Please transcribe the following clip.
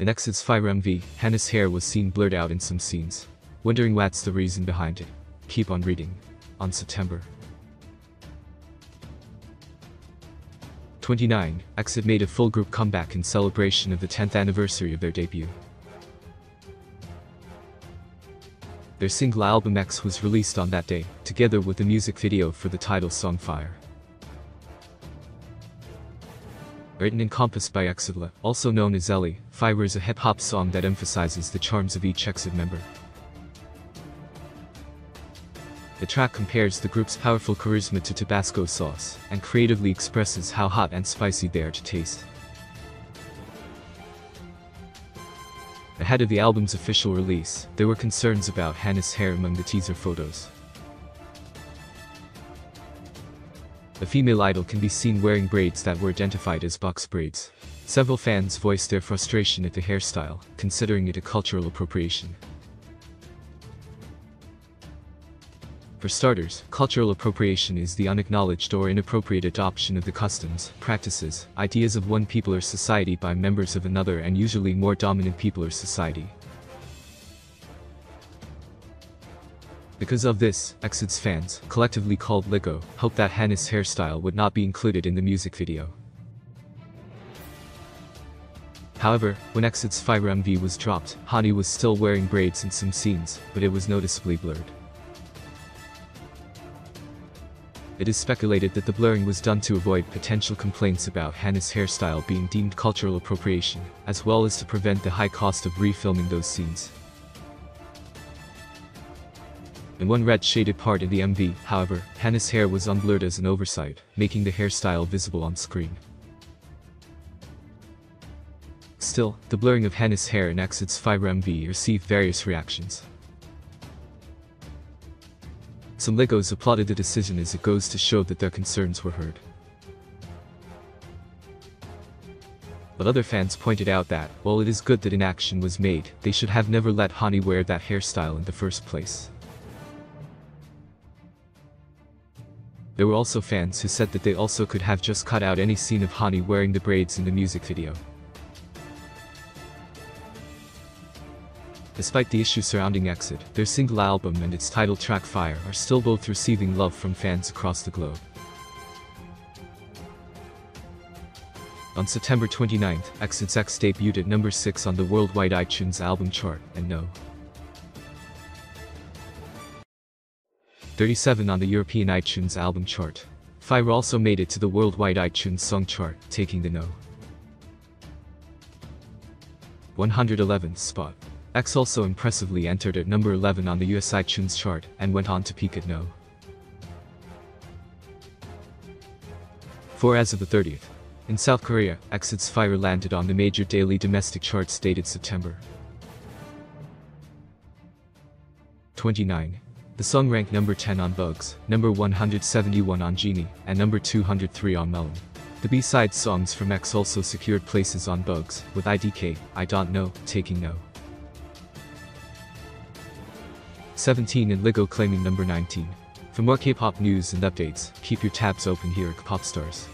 In EXID's Fire MV, Hani's hair was seen blurred out in some scenes. Wondering what's the reason behind it? Keep on reading. On September 29, EXID made a full group comeback in celebration of the 10th anniversary of their debut. Their single album X was released on that day, together with the music video for the title song Fire. Written and composed by Exitla, also known as Ellie, Fire is a hip-hop song that emphasizes the charms of each EXID member. The track compares the group's powerful charisma to Tabasco sauce, and creatively expresses how hot and spicy they are to taste. Ahead of the album's official release, there were concerns about Hani's hair among the teaser photos. The female idol can be seen wearing braids that were identified as box braids. Several fans voiced their frustration at the hairstyle, considering it a cultural appropriation. For starters, cultural appropriation is the unacknowledged or inappropriate adoption of the customs, practices, ideas of one people or society by members of another and usually more dominant people or society. Because of this, EXID's fans, collectively called LEGGO, hoped that Hani's hairstyle would not be included in the music video. However, when EXID's Fire MV was dropped, Hani was still wearing braids in some scenes, but it was noticeably blurred. It is speculated that the blurring was done to avoid potential complaints about Hani's hairstyle being deemed cultural appropriation, as well as to prevent the high cost of refilming those scenes. In one red shaded part in the MV, however, Hani's hair was unblurred as an oversight, making the hairstyle visible on screen. Still, the blurring of Hani's hair in EXID's Fire MV received various reactions. Some LEGGOs applauded the decision as it goes to show that their concerns were heard. But other fans pointed out that, while it is good that an action was made, they should have never let Hani wear that hairstyle in the first place. There were also fans who said that they also could have just cut out any scene of Hani wearing the braids in the music video. Despite the issues surrounding EXID, their single album and its title track Fire are still both receiving love from fans across the globe. On September 29th, EXID's X debuted at number 6 on the worldwide iTunes album chart, and no. 37 on the European iTunes album chart. Fire also made it to the worldwide iTunes song chart, taking the no. 111th spot. X also impressively entered at number 11 on the US iTunes chart and went on to peak at no. 4 as of the 30th. In South Korea, EXID's Fire landed on the major daily domestic charts dated September 29. The song ranked number 10 on Bugs, number 171 on Genie, and number 203 on Melon. The B-side songs from X also secured places on Bugs, with IDK, I Don't Know, taking no. 17 and LEGGO claiming number 19. For more K-pop news and updates, keep your tabs open here at Popstars.